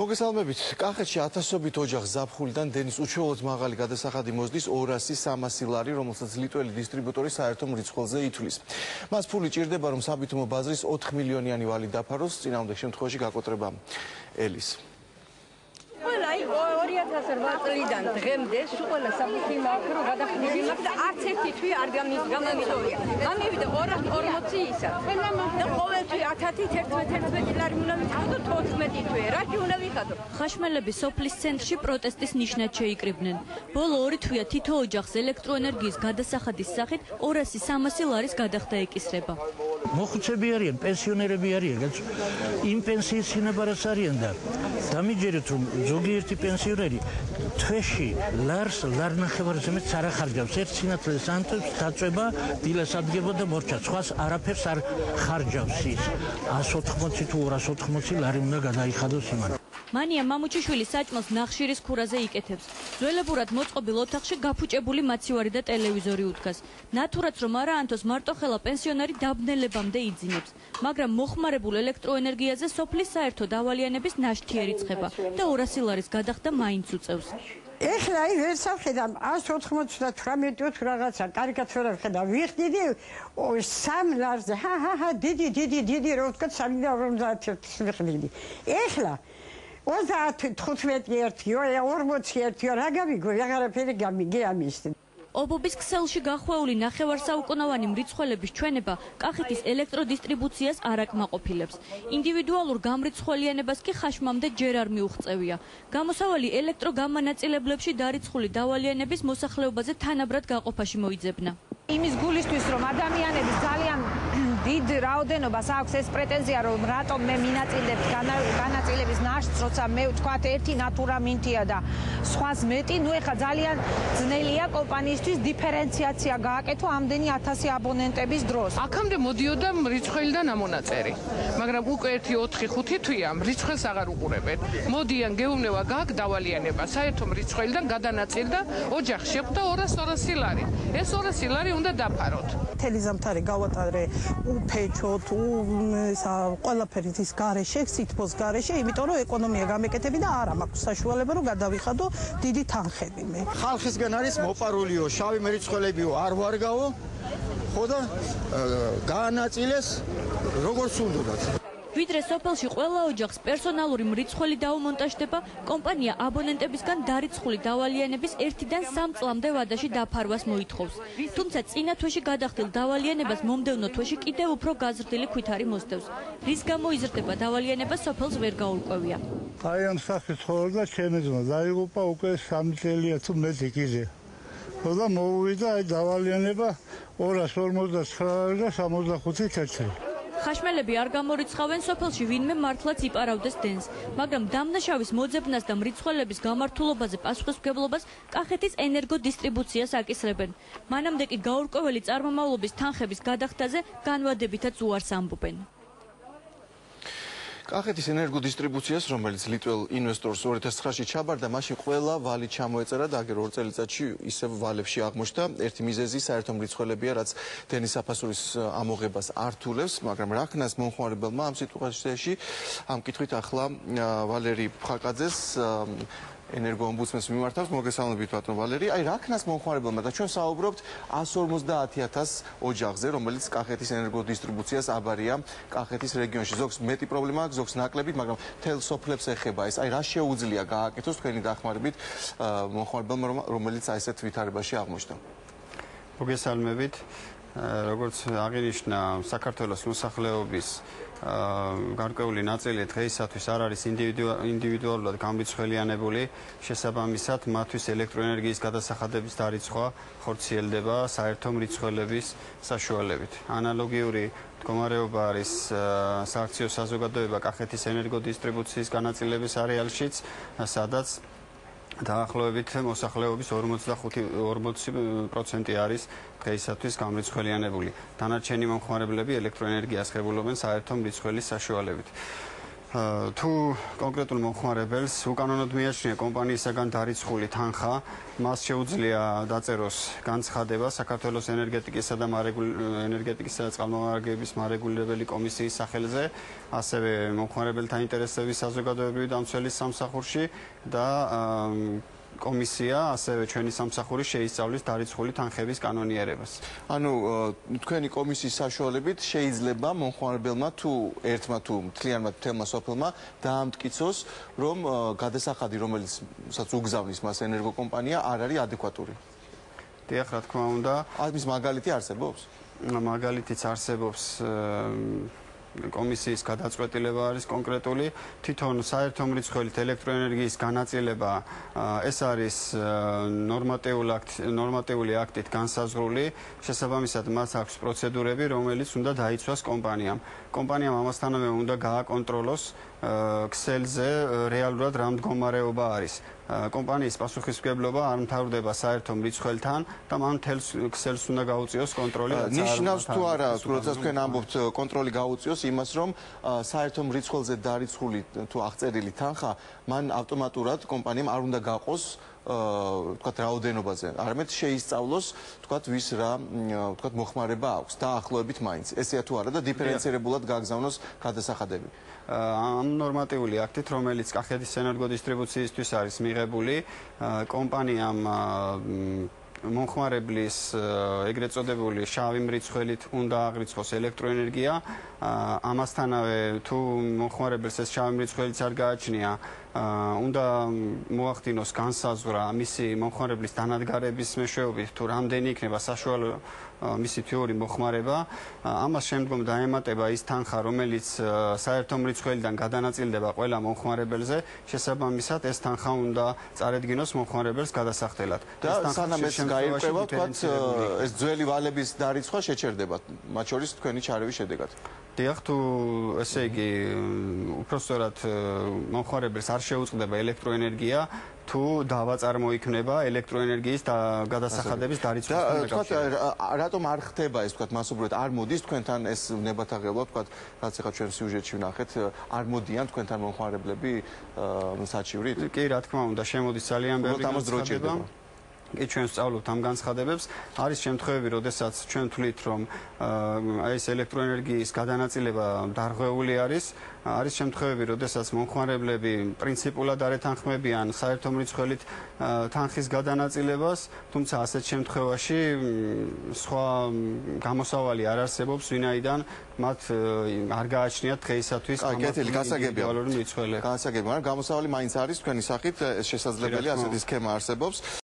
მოგესალმებით. კახეთში ათასობით ოჯახს ზაფხულიდან დენის უჩვეულოდ მაღალი გადასახადი მოსდის 200-300 ლარი, რომელსაც ლიტველი დისტრიბუტორი საერთო მრიცხველზე ითვლის. მას ფული ჭირდება, რომ საბითუმო ბაზრის 4 მილიონიანი ვალი დაფაროს, წინააღმდეგ შემთხვევაში გაკოტრება ელის. ყველა იყო 2008 წლიდან დღემდე სულ ყველა საფუძვი მაქვს რომ გადახდილი მაქვს და არც ერთი თვი არ გამომიდორია. გამივიდა 240 ისა. და თვე 10-ით 11-11 ლარი უნდა ვიხადო 14 თვე. რა კი უნდა ვიხადო? ხაშმელები სოფლის ცენტრში პროტესტის ნიშნად შეიკრიბნენ. ბოლო ორი თვეა თითო ოჯახს ელექტროენერგიის გადასახადის სახით 200-300 ლარის გადახდა ეკისრება. მოხუცები არიან, პენსიონერები არიან, კაცო. იმ პენსიის სინაბარას არიან და დამიჯერეთ რომ ზოგიერთი პენსიონერი თვეში ლარს ლარნახევარზე მეც არ ახარჯავს ერთ სინათლეს ან თვეს დაწება დილას ადგება და მორჩა სხვას არაფერს არ ხარჯავს ის 180 თუ 280 ლარი უნდა გადაიხადოს იმან მანია მამუჩიშვილი საჭმელს ნახშირის ქურაზე იკეთებს. ძველებურად მოწყობილ ოთახში გაფუჭებული მაცივარი და ტელევიზორი უდგას. ნათურაც რომ არა ანთოს მარტო ხელა პენსიონერი დაბნელებამდე იძინებს, მაგრამ მოხმარებულ ელექტროენერგიაზე სოფლის საერთო დავალიანების ნაშთიერი ცხება და 200 ლარის გადახდა მაინც უწევს. ეხლა აი ვერ სახედავ 198 თუ რაღაცა კარიკატურა ვხედავ ვიხდიდი სამ ლარზე ჰა ჰა ჰა დიდი დიდი დიდი რო ვთქვა 350 ვიხდიდი ეხლა 35-1-ი, 41-ი, რა გავიგო, აღარაფერი გამიგე ამის. ობობის ქსელში გახვეული ნახევარსაუკუნოვანი მრიცხველების ჩვენება კახეთის ელექტროდისტრიბუციას არ აკმაყოფილებს. ინდივიდუალურ გამრიცხველიანებას კი ხაშმამდე ჯერ არ მიუღწევია. გამოსავალი ელექტროგამანაწილებლებში დარიცხული დავალიანების მოსახლეობაზე თანაბრად გაყოფაში მოიძებნა. იმის გულისთვის რომ ადამიანების რაოდენობას აქვს ეს პრეტენზია რომ რატომ მე მინაწილებ განაწილების ნაშთს როცა მე ვთქვათ ერთი ნატურა მინთია და სხვას მეტი. ნუ ეხა ძალიან ძნელია კომპანიისთვის დიფერენციაცია გააკეთო ამდენი 1000 აბონენტების დროს. აქამდე მოდიოდა მრიცხველი და ნამონაწერი მაგრამ უკვე 1-4-5 თვია მრიცხველს აღარ უყურებენ. მოდიან გეუბნება გააკ დავალიანება. საერთო მრიცხველიდან გადანაწილ და ოჯახ შეხვდა 200-200 ლარი. ეს 200 ლარი უნდა დაფაროთ. თელი ზამთარი გავატარე უფეჩოთ ისა ყველაფერი ის გარეშე სითბოს გარეშე იმიტომ რომ ეკონომია გამეკეთები და არა მაქვს. საშუალება რომ გადავიხადო დიდი თანხები მე. ხალხისგან არის მოპარულიო შავი მერიცხველებიო არ ვარგაო. ხო და გაანაწილეს როგორც უნდათ ვიდრე სოფელში ყველა ოჯახს პერსონალური მრიცხველი დაუმონტაჟდება, კომპანია აბონენტებისგან დარიცხული დავალიანების 1-დან 3 წლამდე ვადაში დაფარვას მოითხოვს. თუმცა წინა თვეში გადახდილ დავალიანებას მომდევნო თვეში კიდევ უფრო გაზრდილი ქვით არის მოსდევს. რის გამო იზრდება დავალიანება სოფელს ვერ გაურკვევია. აი ამ სახის ცხოვრება ჩემი ძმა დაიღუპა უკვე 3 წელია თუ მეტი კიდე. ხოდა მოუვიდა აი დავალიანება 259 და 65 წელი. ხაშმელები არ გამორიცხავენ სოფელში ვინმე მართლაც იპარავდეს დენს, მაგრამ დამნაშავის მოძებნას და მრიცხველების გამართულობაზე პასუხისმგებლობას კახეთის ენერგოდისტრიბუციას აკისრებენ. მანამდე კი გაურკვეველი წარმომავლობის თანხების გადახდაზე განვადებითაც უარს ამბობენ. კახეთის ენერგოდისტრიბუციას, რომელიც ლიტველ ინვესტორს 2009-ში ჩაბარდა, მაშინ ყველა ვალი ჩამოეწერა და აგერ ორ წელიწადში ისევ ვალებში აღმოჩნდა. ერთი მიზეზი საერთო მრიცხველებია, რაც დენის საფასურის ამოღებას ართულებს, მაგრამ რაკნას მომხმარებელმა ამ სიტუაციაში ამ კითხვით ახლა ვალერი ფხაკაძეს ენერგოომბუდსმენს მიმართავს მოგესალმებით ბატონ ვალერი. აი რა ქნას მომხმარებელმა და ჩვენ საუბრობთ 150.000 ოჯახზე, რომელიც კახეთის ენერგოდისტრიბუციას აბარია კახეთის რეგიონში. ზოგს მეტი პრობლემა აქვს, ზოგს ნაკლები, მაგრამ თელ სოფლებს ეხება ეს. აი რა შეუძლია გააკეთოს თქვენი დახმარებით მომხმარებელმა, რომელიც აი ესეთ ვითარებაში აღმოჩნდა. მოგესალმებით. როგორც აღინიშნა საქართველოს მოსახლეობის გარკვეული ნაწილი დღეისათვის არ არის ინდივიდუალურად გამრიცხველიანებული, შესაბამისად, მათთვის ელექტროენერგიის გადასახადების დარიცხვა ხორციელდება საერთო მრიცხველების საშუალებით. ანალოგიური მდგომარეობა არის სააქციო საზოგადოება კახეთის ენერგოდისტრიბუციის განაწილების არეალშიც, სადაც დაახლოებით მოსახლეობის 45-40% არის დღეისათვის გამრიცხველიანებული. დანარჩენი მომხმარებლები ელექტროენერგიას ხებულობენ საერთო მრიცხველის საშუალებით. თუ კონკრეტულ მომხმარებელს უკანონოდ მიაჩნია კომპანიისაგან დარიცხული თანხა, მას შეუძლია დაწეროს განცხადება საქართველოს ენერგეტიკისა და ენერგეტიკისა და წყალმომარაგების მარეგულირებელი კომისიის სახელზე, ასევე მომხმარებელთა ინტერესების საზოგადოებრივი დამცველის სამსახურში და კომისია ასევე ჩვენი სამსახური შეისწავლის დარიცხული თანხების კანონიერებას. ანუ თქვენი კომისიის საშუალებით შეიძლება მომხმარებელმა თუ ერთმა თუ მთლიანმა თელმა სოფელმა დაამტკიცოს, რომ გადასახადი რომელიცაც უგზავნის მას ენერგოკომპანია არ არის ადეკვატური. დიახ, რა თქმა უნდა. ამის მაგალითი არსებობს? მაგალითიც არსებობს კომისიის გადაწყვეტილება არის კონკრეტული. თვითონ საერთო მრიცხველით ელექტროენერგიის განაწილება ეს არის ნორმატიული აქტი ნორმატიული აქტით განსაზღვრული. შესაბამისად მას აქვს პროცედურები რომელიც უნდა დაიცვას კომპანიამ. კომპანიამ ამასთანავე უნდა გააკონტროლოს ქსელზე რეალურად რა მდგომარეობა არის კომპანიის პასუხისმგებლობა არ მთავრდება საერთო მრიცხველთან და მან თელს ქსელს უნდა გაუწიოს კონტროლი რაც ნიშნავს თუ არა როცა თქვენ ამბობთ კონტროლი გაუწიოს იმას რომ საერთო მრიცხველზე დარიცხული თუ აღწერილი თანხა მან ავტომატურად კომპანიამ არ უნდა გაყოს თქვათ რაოდენობაზე. არამედ შეისწავლოს თქვათ ვის რა თქვათ მოხმარება აქვს და ახლოებით მაინც. ესეა თუ არა და დიფერენცირებულად გააგზავნოს გადასახადები. ამ ნორმატიული აქტით, რომელიც კახეთის ენერგოდისტრიბუციისთვის არის მიღებული, კომპანიამ მომხმარებლის ეგრეთ წოდებული შავი მრიცხველით უნდა აღრიცხოს ელექტროენერგია. ამასთანავე თუ მომხმარებელს ეს შავი მრიცხველიც არ გააჩნია, უნდა მოახდინოს განსაზღვრა მისი მომხმარებლის დანადგარების მეშვეობით თუ რამდენი იქნება საშუალო მისი თეორი მოხმარება. ამას შემდგომ დაემატება ის თანხა რომელიც საერთო მრიცხველიდან გადანაწილდება ყველა მომხმარებელზე შესაბამისად ეს თანხა უნდა წარედგინოს მომხმარებელს გადასახდელად. და სანამ ეს გაირკვევა თქვათ ეს ძველი ვალების დარიცხვა შეჩერდება. მათ შორის თქვენი ჩარევის შედეგად. დიახ თუ ესე იგი უფრო სწორად მომხმარებელს არ შეუწყდება ელექტროენერგია თუ დავა წარმოიქმნება ელექტროენერგიის და გადასახადების დარიცხვის და თქვა რატომ არ ხდება ეს თქვა მასობრივად არ მოდის თქვენთან ეს ნებათაღელვა თქვა რაც ახლა ჩვენ სიუჟეტში ვნახეთ არ მოდიან თქვენთან მომხმარებლები საჩივრით? კი რა თქმა უნდა შემოდის ძალიან ბევრი განცხადება კი ჩვენ სწავლობთ ამ განცხადებებს არის შემთხვევები როდესაც ჩვენ თვლით რომ ეს ელექტროენერგიის გადანაწილება დარღვეული არის არის შემთხვევები, როდესაც მომხმარებლები პრინციპულად არ ეთანხმებიან საერთო მრიცხველით თანხის გადანაწილებას, თუმცა ასეთ შემთხვევაში სხვა გამოსავალი არ არსებობს, ვინაიდან მათ არ გააჩნიათ დღეისათვის კეთილი გასაგებია მრიცხველი. გასაგებია, მაგრამ გამოსავალი მაინც არის თქვენი სახით, ეს შესაძლებელი ასეთი სქემა არსებობს.